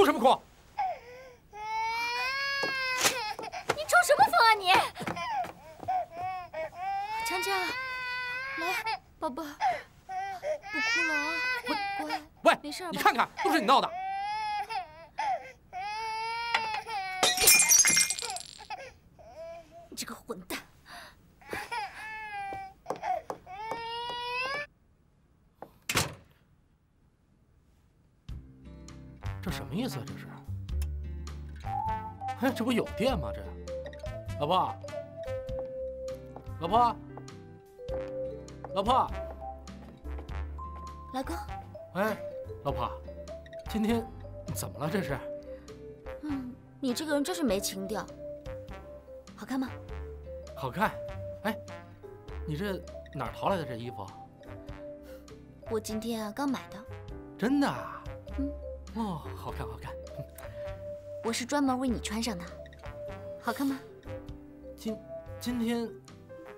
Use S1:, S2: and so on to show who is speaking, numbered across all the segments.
S1: 哭什么哭？
S2: 你抽什么风啊你？强强，来，宝宝，不哭了啊，乖，
S1: 喂，
S2: 没事吧？
S1: 你看看，都是你闹的。
S2: 你这个混蛋！
S1: 么意思啊？这是？哎，这不有电吗？这，老婆，老婆，老婆，
S2: 老公，
S1: 哎，老婆，今天怎么了？这是？
S2: 嗯，你这个人真是没情调。好看吗？
S1: 好看。哎，你这哪儿淘来的这衣服？
S2: 我今天啊刚买的。
S1: 真的啊？
S2: 嗯。
S1: 哦，好看，好看。
S2: 我是专门为你穿上的，好看吗？
S1: 今今天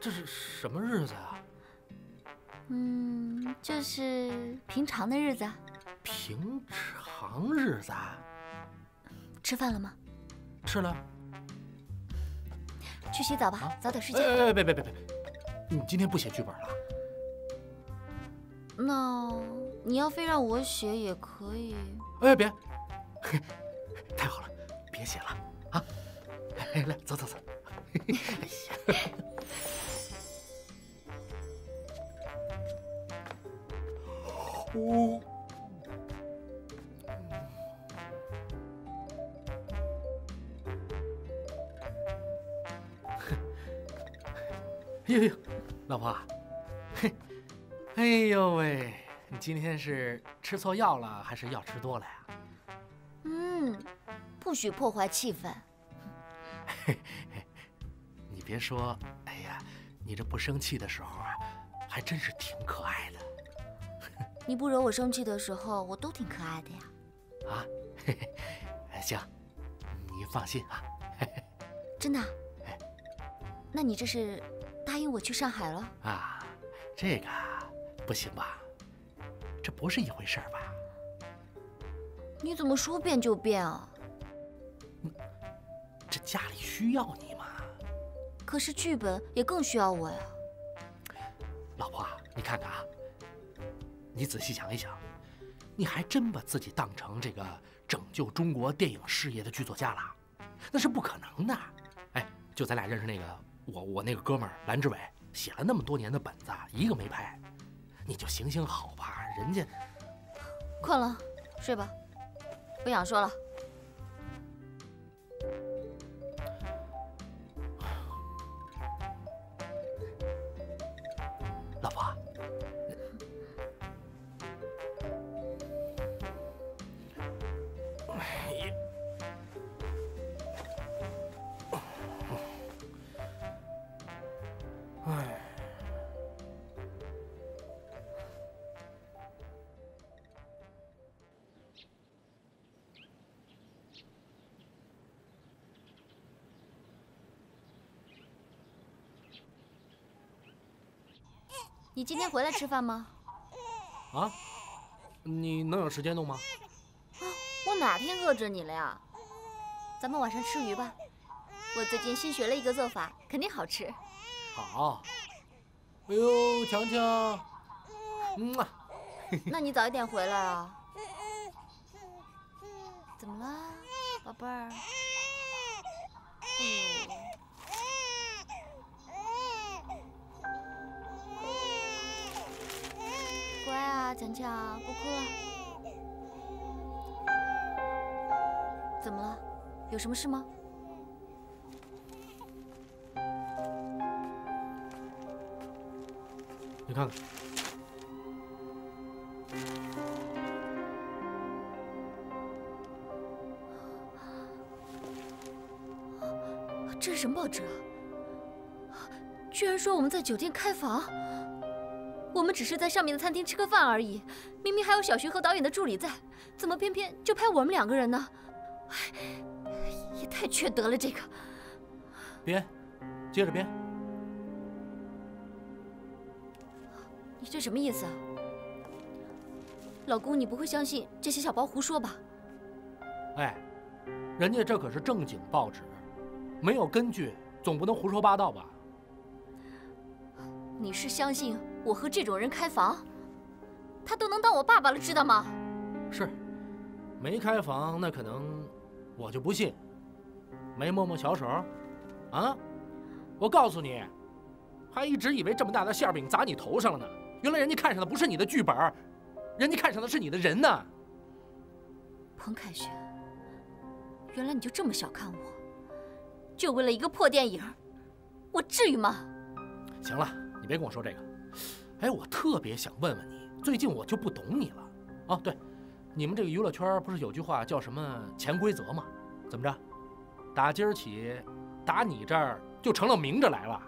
S1: 这是什么日子啊？
S2: 嗯，就是平常的日子。
S1: 平常日子？
S2: 吃饭了吗？
S1: 吃了。
S2: 去洗澡吧，啊、早点睡觉。
S1: 哎，别别别别，你今天不写剧本了？
S2: 那你要非让我写也可以。
S1: 哎，别，太好了，别写了啊！来，走走走。哎呀，哎呦呦，老婆，嘿，哎呦喂，你今天是吃错药了，还是药吃多了呀？
S2: 嗯，不许破坏气氛。
S1: 你别说，哎呀，你这不生气的时候啊，还真是挺可爱的。
S2: 你不惹我生气的时候，我都挺可爱的呀。
S1: 啊，嘿 嘿，行，你放心啊。
S2: 真的？哎，那你这是？答应我去上海了
S1: 啊？这个不行吧？这不是一回事吧？
S2: 你怎么说变就变啊？
S1: 这家里需要你嘛？
S2: 可是剧本也更需要我呀。
S1: 老婆，你看看啊，你仔细想一想，你还真把自己当成这个拯救中国电影事业的剧作家了？那是不可能的。哎，就咱俩认识那个。我我那个哥们儿蓝志伟写了那么多年的本子，一个没拍，你就行行好吧，人家
S2: 困了，睡吧，不想说了。你今天回来吃饭吗？
S1: 啊，你能有时间弄吗？
S2: 啊，我哪天饿着你了呀？咱们晚上吃鱼吧，我最近新学了一个做法，肯定好吃。
S1: 好，哎呦，强强，嗯啊，
S2: 那你早一点回来啊。怎么了，宝贝儿？乖啊，强强，不哭了。怎么了？有什么事吗？
S1: 你看看，
S2: 这是什么报纸啊？居然说我们在酒店开房，我们只是在上面的餐厅吃个饭而已。明明还有小徐和导演的助理在，怎么偏偏就拍我们两个人呢？也太缺德了！这个，
S1: 编，接着编。
S2: 你这什么意思啊，老公？你不会相信这些小包胡说吧？
S1: 哎，人家这可是正经报纸，没有根据，总不能胡说八道吧？
S2: 你是相信我和这种人开房，他都能当我爸爸了，知道吗？
S1: 是，没开房那可能我就不信，没摸摸小手，啊？我告诉你，还一直以为这么大的馅饼砸你头上了呢，原来人家看上的不是你的剧本，人家看上的是你的人呢。
S2: 彭凯旋，原来你就这么小看我，就为了一个破电影，我至于吗？
S1: 行了，你别跟我说这个。哎，我特别想问问你，最近我就不懂你了。哦，对，你们这个娱乐圈不是有句话叫什么“潜规则”吗？怎么着，打今儿起，打你这儿就成了明着来了？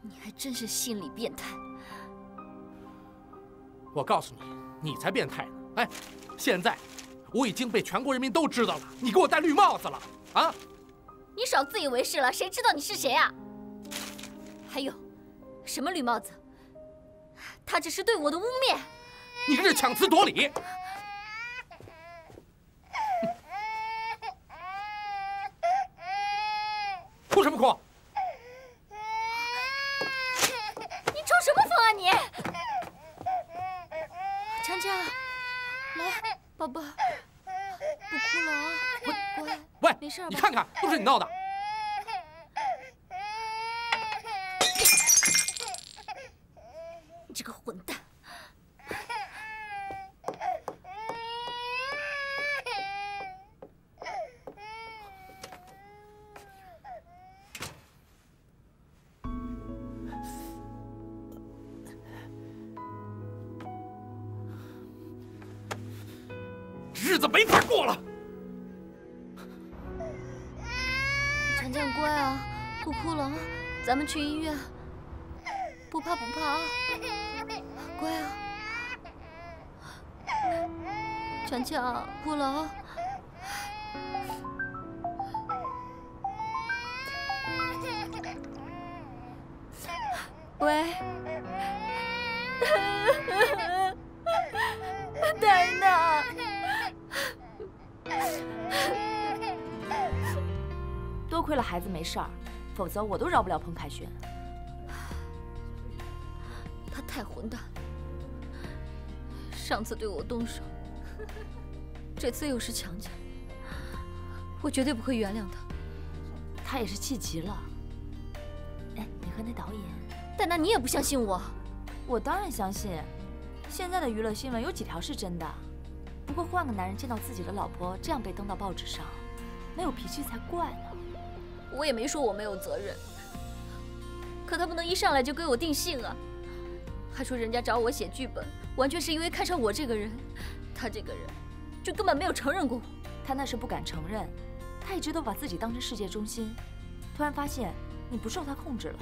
S2: 你还真是心理变态。
S1: 我告诉你，你才变态呢！哎，现在。我已经被全国人民都知道了，你给我戴绿帽子了啊！
S2: 你少自以为是了，谁知道你是谁啊？什么绿帽子？他这是对我的污蔑。
S1: 你这是强词夺理！哭什么哭？
S2: 你抽什么风啊你？强强，来。宝宝，不哭了啊！乖，
S1: 喂，
S2: 没事
S1: 你看看，都是你闹的。日子没法过了。
S2: 强强乖啊，不哭了啊，咱们去医院。不怕不怕啊，乖啊。强强哭了啊。喂。奶奶。
S3: 多亏了孩子没事儿，否则我都饶不了彭凯旋。
S2: 他太混蛋了，上次对我动手，这次又是强奸，我绝对不会原谅他。
S3: 他也是气急了。哎，你和那导演，
S2: 但那你也不相信我？
S3: 我当然相信。现在的娱乐新闻有几条是真的？不过换个男人见到自己的老婆这样被登到报纸上，没有脾气才怪呢。
S2: 我也没说我没有责任，可他不能一上来就给我定性啊！还说人家找我写剧本，完全是因为看上我这个人，他这个人就根本没有承认过我。
S3: 他那是不敢承认，他一直都把自己当成世界中心，突然发现你不受他控制了，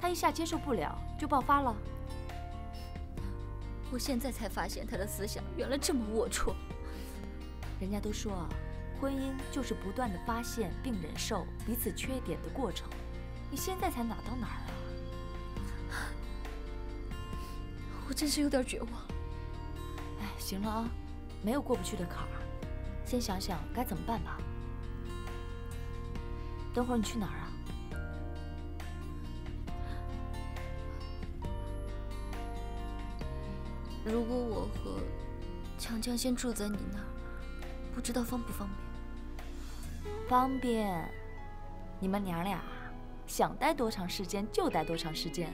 S3: 他一下接受不了，就爆发了。
S2: 我现在才发现他的思想原来这么龌龊。
S3: 人家都说啊，婚姻就是不断的发现并忍受彼此缺点的过程。你现在才哪到哪儿
S2: 啊？我真是有点绝望。
S3: 哎，行了啊，没有过不去的坎儿，先想想该怎么办吧。等会儿你去哪儿
S2: 如果我和强强先住在你那儿，不知道方不方
S3: 便？方便。你们娘俩想待多长时间就待多长时间，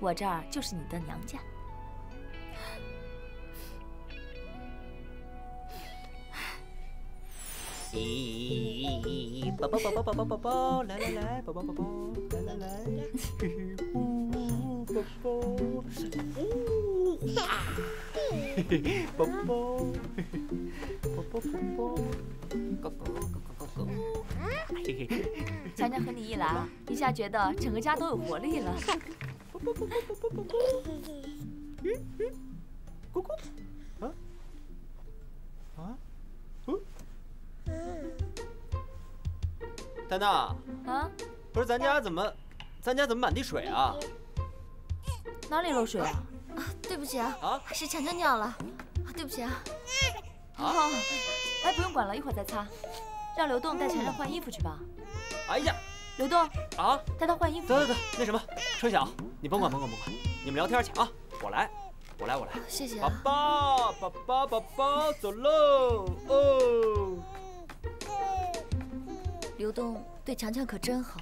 S3: 我这儿就是你的娘家。
S4: 咦，宝宝宝宝宝宝宝宝，来来来，宝宝宝宝，来来来，呜，宝宝，呜，嘿嘿，宝宝，嘿嘿，宝宝宝宝，狗狗狗狗狗狗，嘿嘿，
S3: 强强和你一来，一下觉得整个家都有活力了。宝宝宝宝宝宝宝，
S4: 嗯嗯，咕咕，啊啊，嗯。丹丹
S3: 啊，
S4: 不是咱家怎么，咱家怎么满地水啊？
S3: 哪里漏水啊？
S2: 啊，对不起啊，啊，是强强尿了，对不起啊。
S4: 啊。
S3: 哎，不用管了，一会儿再擦。让刘栋带强强换衣服去吧。
S4: 哎呀，
S3: 刘栋，
S4: 啊，
S3: 带他换衣服。
S4: 得得得，那什么，春晓，你甭管甭管甭管，你们聊天去啊，我来，我来我来。
S2: 谢谢啊。
S4: 爸，爸爸，爸爸，走喽！哦，
S2: 刘栋对强强可真好，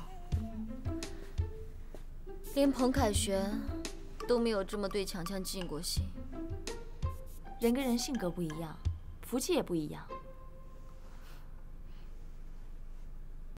S2: 连彭凯旋都没有这么对强强尽过心。
S3: 人跟人性格不一样，福气也不一样。